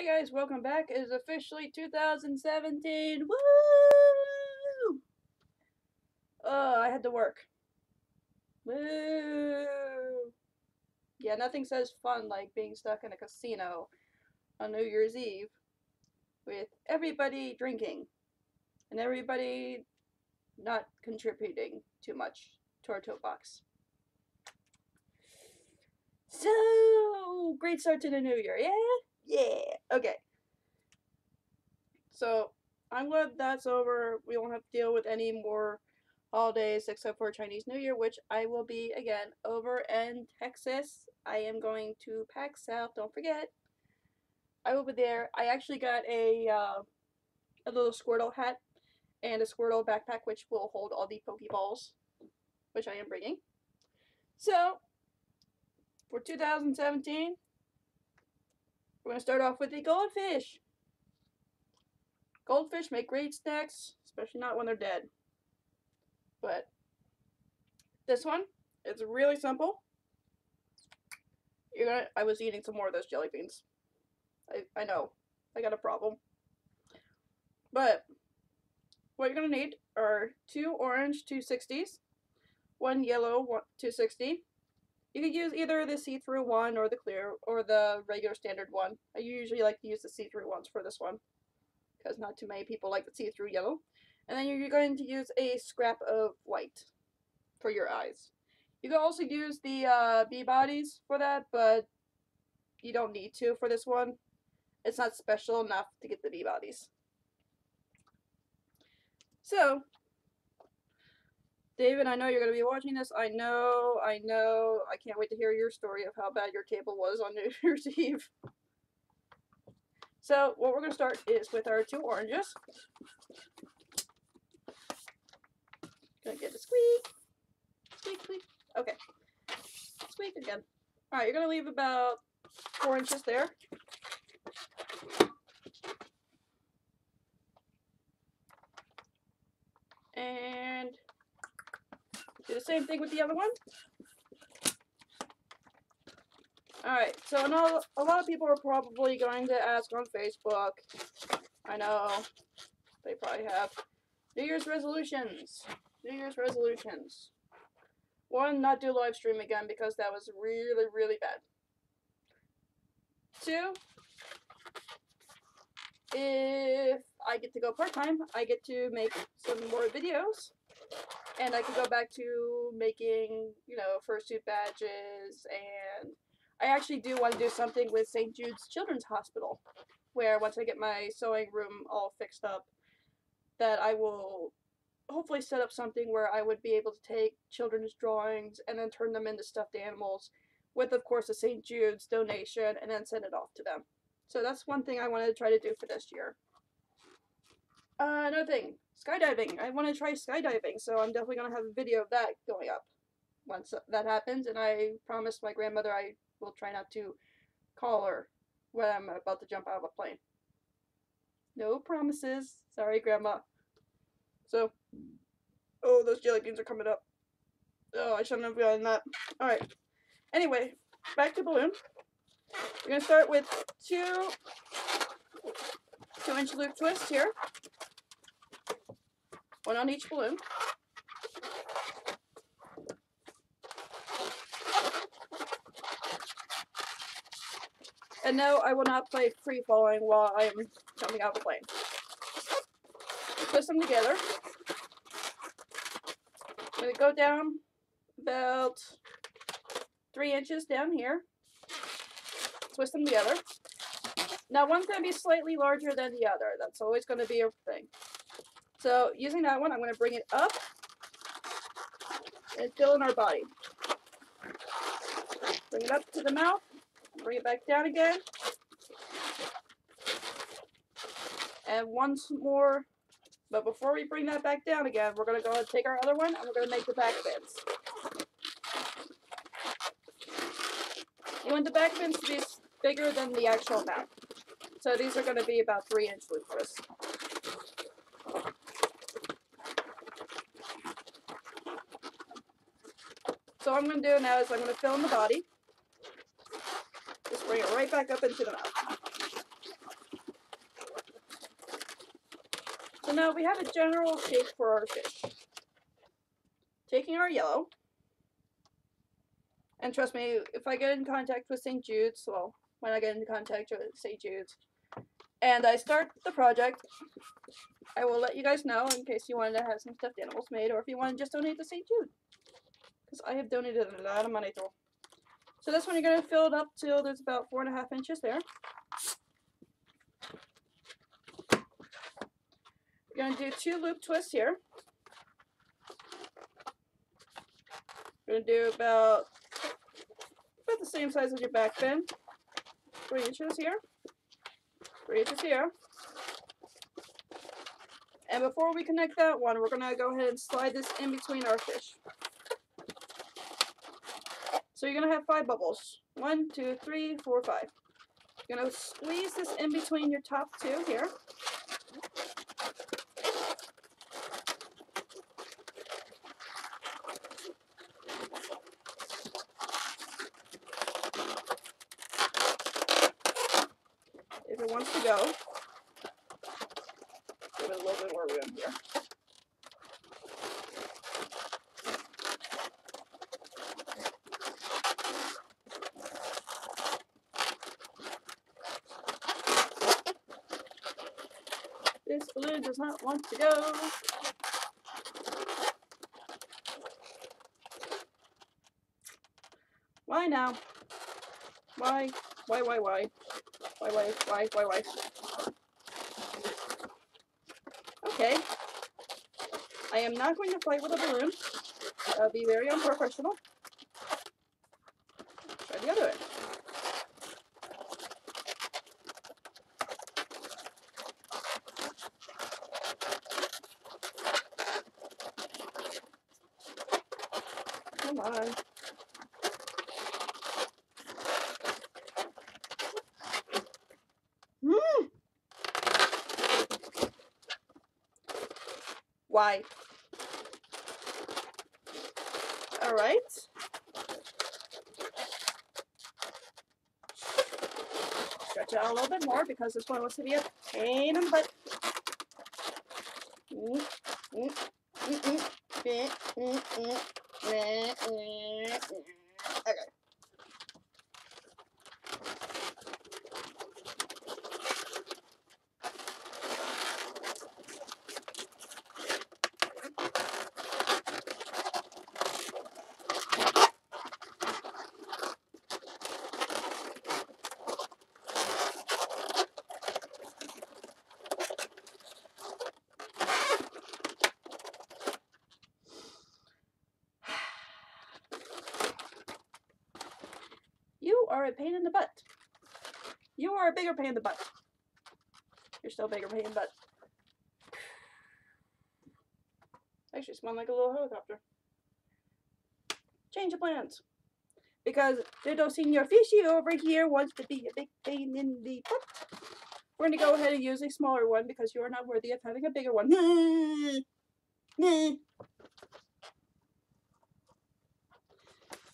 Hey guys, welcome back. It is officially 2017. Woo! Oh, I had to work. Woo! Yeah, nothing says fun like being stuck in a casino on New Year's Eve with everybody drinking and everybody not contributing too much to our toke box. So, great start to the new year, yeah? Yeah. Okay. So I'm glad that's over. We won't have to deal with any more holidays except for Chinese New Year, which I will be again over in Texas. I am going to PAX South. Don't forget. I will be there. I actually got a uh, a little Squirtle hat and a Squirtle backpack, which will hold all the Pokeballs, which I am bringing. So for 2017, we're going to start off with the goldfish. Goldfish make great snacks, especially not when they're dead. But this one, it's really simple. You're gonna I was eating some more of those jelly beans. I, I know. I got a problem. But what you're gonna need are two orange 260s, one yellow 260, you could use either the see-through one or the clear or the regular standard one. I usually like to use the see-through ones for this one because not too many people like the see-through yellow. And then you're going to use a scrap of white for your eyes. You can also use the uh, bee bodies for that, but you don't need to for this one. It's not special enough to get the bee bodies. So, David, I know you're going to be watching this. I know, I know. I can't wait to hear your story of how bad your table was on New Year's Eve. So, what we're going to start is with our two oranges. Gonna get a squeak. Squeak, squeak. Okay. Squeak again. Alright, you're going to leave about four inches there. And do the same thing with the other one. Alright, so I know a lot of people are probably going to ask on Facebook. I know. They probably have. New Year's resolutions. New Year's resolutions. One, not do live stream again because that was really, really bad. Two, if I get to go part-time, I get to make some more videos and I could go back to making, you know, fursuit badges, and I actually do want to do something with St. Jude's Children's Hospital, where once I get my sewing room all fixed up, that I will hopefully set up something where I would be able to take children's drawings and then turn them into stuffed animals, with of course a St. Jude's donation, and then send it off to them. So that's one thing I wanted to try to do for this year. Uh, another thing, skydiving. I want to try skydiving, so I'm definitely going to have a video of that going up once that happens, and I promised my grandmother I will try not to call her when I'm about to jump out of a plane. No promises. Sorry, Grandma. So, oh, those jelly beans are coming up. Oh, I shouldn't have done that. Alright. Anyway, back to balloon. We're going to start with two two inch loop twists here one on each balloon. And no, I will not play free falling while I am jumping out of the plane. Twist them together. I'm going to go down about three inches down here. Twist them together. Now one's going to be slightly larger than the other. That's always going to be a thing. So using that one, I'm going to bring it up and fill in our body. Bring it up to the mouth, bring it back down again. And once more, but before we bring that back down again, we're going to go ahead and take our other one and we're going to make the back fins. You want the back fins to be bigger than the actual mouth. So these are going to be about 3 inch loopers. So what I'm going to do now is I'm going to fill in the body. Just bring it right back up into the mouth. So now we have a general shape for our fish. Taking our yellow, and trust me, if I get in contact with St. Jude's, well, when I get in contact with St. Jude's, and I start the project, I will let you guys know in case you wanted to have some stuffed animals made, or if you want to just donate to St. Jude. Because I have donated a lot of money to. So this one you're going to fill it up till there's about four and a half inches there. You're going to do two loop twists here. You're going to do about, about the same size as your back bend. Three inches here. Three inches here. And before we connect that one, we're going to go ahead and slide this in between our fish. So you're going to have five bubbles. One, two, three, four, five. You're going to squeeze this in between your top two here. If it wants to go, give it a little bit more room here. This balloon does not want to go. Why now? Why? Why, why, why? Why, why, why, why, why? Okay. I am not going to fight with a balloon. That would be very unprofessional. Try the other way. Come on. Hmm. Why? All right. Stretch out a little bit more because this one wants to be a pain in the butt. Mm, mm, mm, mm, mm, mm, mm, mm, mm, mm. Okay. You are a pain in the butt. You are a bigger pain in the butt. You're still a bigger pain in the butt. Actually, smell like a little helicopter. Change of plans. Because Little Senior Fishy over here wants to be a big pain in the butt. We're going to go ahead and use a smaller one because you are not worthy of having a bigger one.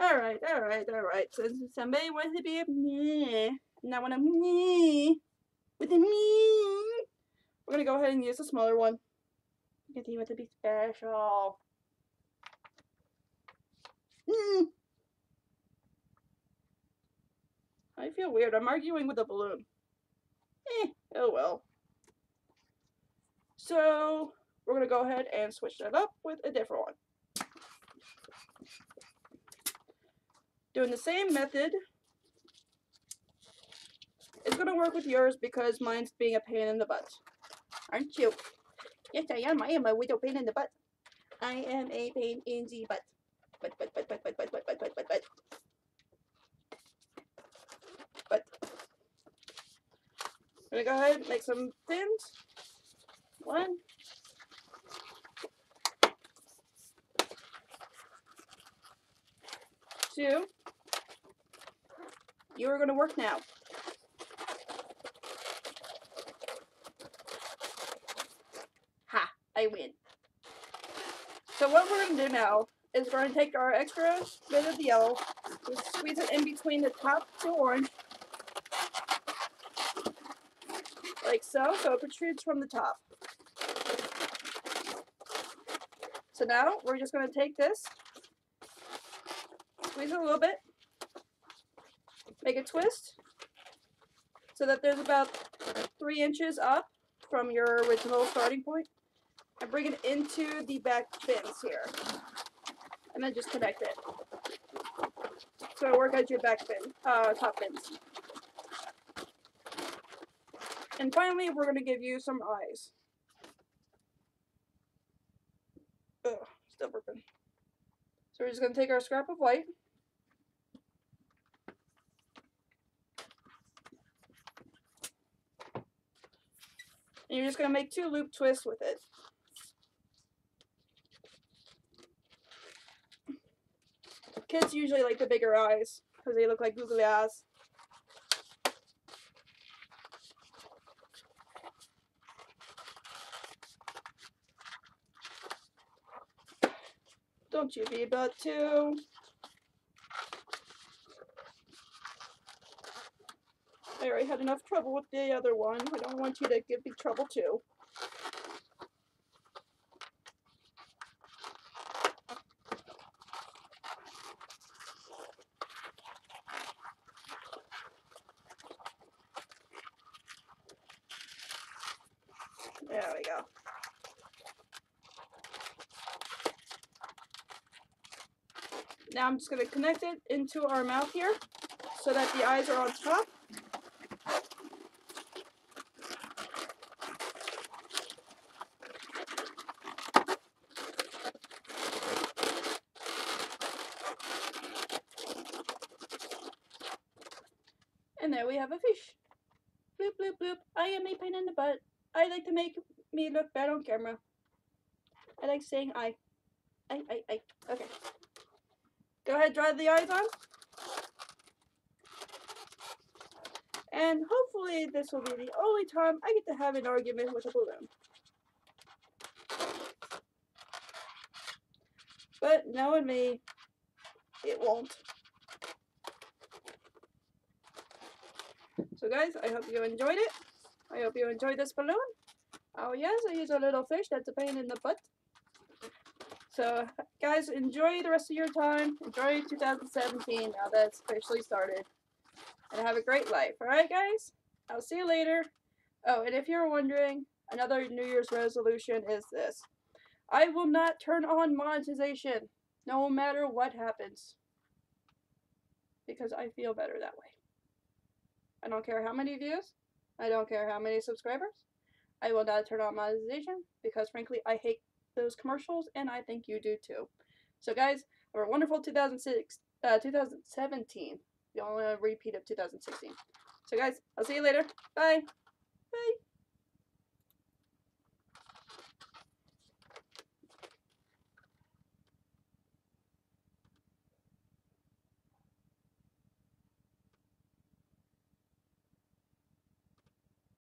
Alright, alright, alright. So somebody wants to be a meh. And I want a meh. With a meh. We're gonna go ahead and use a smaller one. Because he wants to be special. Mm. I feel weird. I'm arguing with a balloon. Eh, oh well. So, we're gonna go ahead and switch that up with a different one. Doing the same method. It's going to work with yours because mine's being a pain in the butt. Aren't you? Yes, I am. I am a little pain in the butt. I am a pain in the butt. Butt, butt, butt, butt, butt, butt, butt, butt, butt, butt, butt. Butt. I'm going to go ahead and make some fins. One. Two. You are going to work now. Ha! I win. So what we're going to do now is we're going to take our extra bit of yellow, just squeeze it in between the top two orange, like so, so it protrudes from the top. So now we're just going to take this, squeeze it a little bit, make a twist so that there's about three inches up from your original starting point and bring it into the back fins here and then just connect it. So work out your back fin, uh, top fins. And finally, we're going to give you some eyes. Ugh, still working. So we're just going to take our scrap of white. Going to make two loop twists with it. Kids usually like the bigger eyes because they look like googly eyes. Don't you be about to. Already had enough trouble with the other one. I don't want you to give me trouble too. There we go. Now I'm just going to connect it into our mouth here so that the eyes are on top. And there we have a fish. Bloop, bloop, bloop. I am a pain in the butt. I like to make me look bad on camera. I like saying I. I, I, I. Okay. Go ahead, dry the eyes on. And hopefully this will be the only time I get to have an argument with a balloon. But knowing me, it won't. So guys, I hope you enjoyed it. I hope you enjoyed this balloon. Oh yes, I use a little fish that's a pain in the butt. So guys, enjoy the rest of your time. Enjoy 2017 now that it's officially started. And have a great life. Alright guys? I'll see you later. Oh, and if you're wondering, another New Year's resolution is this. I will not turn on monetization no matter what happens. Because I feel better that way. I don't care how many views. I don't care how many subscribers. I will not turn on monetization because frankly I hate those commercials and I think you do too. So guys, have a wonderful 2006, uh, 2017. The only repeat of 2016. So guys, I'll see you later. Bye. Bye.